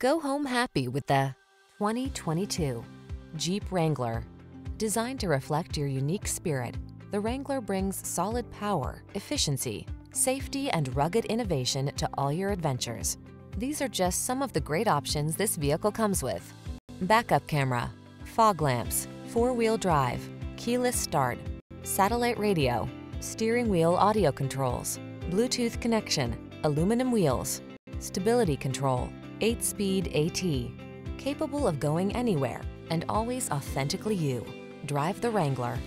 Go home happy with the 2022 Jeep Wrangler. Designed to reflect your unique spirit, the Wrangler brings solid power, efficiency, safety, and rugged innovation to all your adventures. These are just some of the great options this vehicle comes with. Backup camera, fog lamps, four-wheel drive, keyless start, satellite radio, steering wheel audio controls, Bluetooth connection, aluminum wheels, stability control, 8-speed AT, capable of going anywhere and always authentically you. Drive the Wrangler.